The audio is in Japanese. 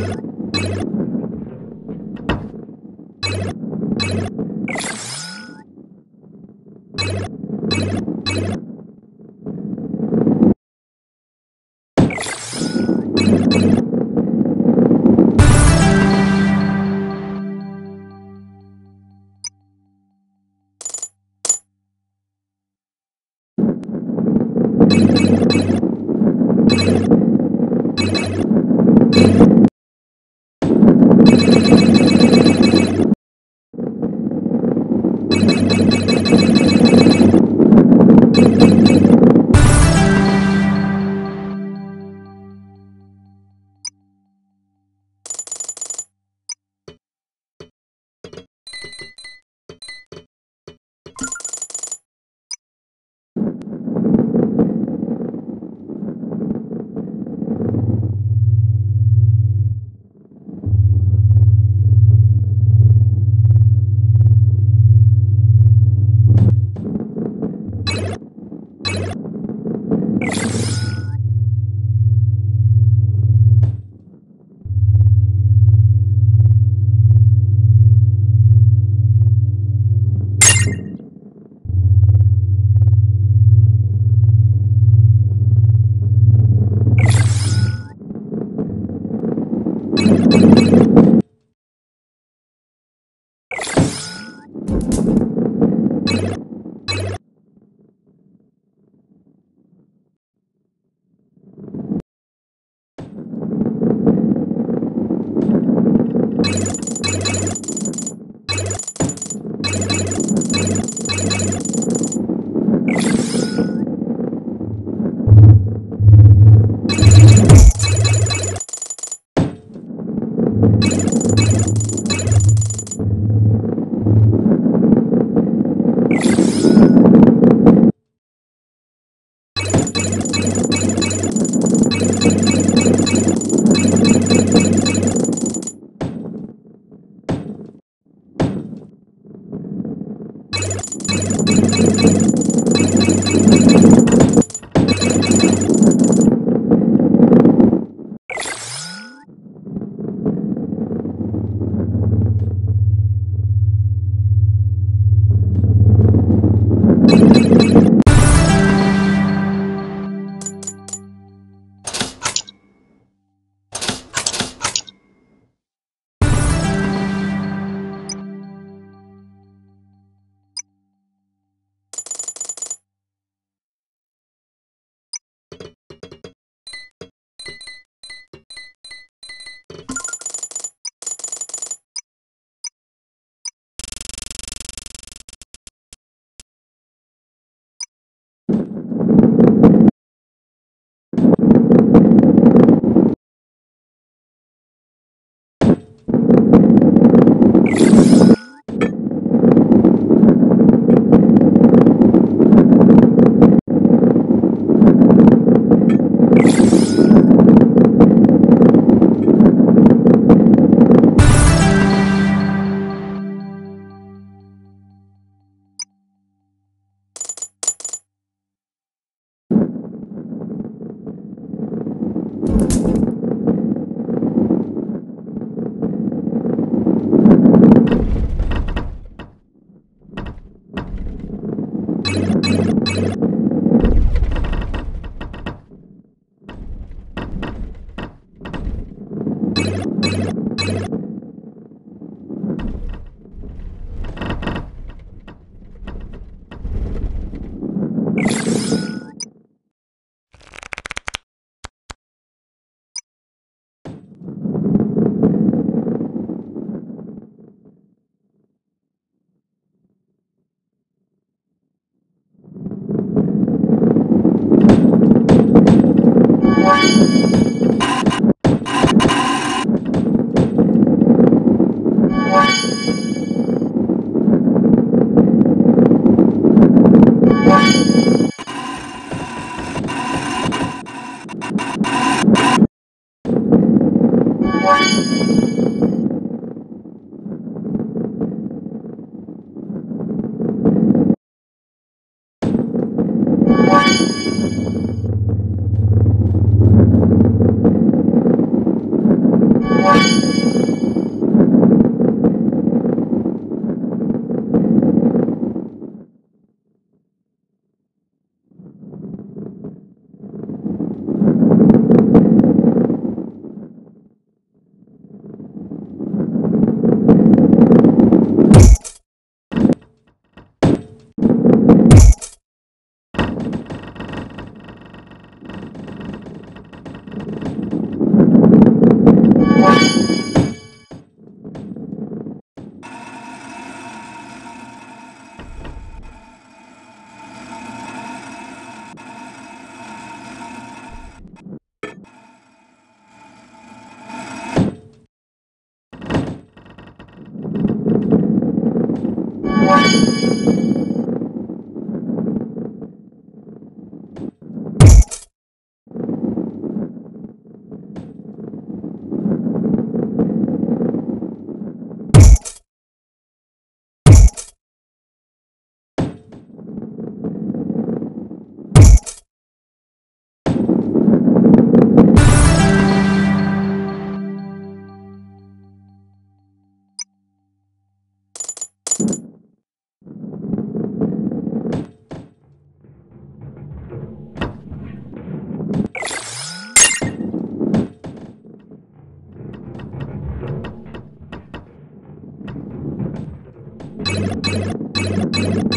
you. あっ!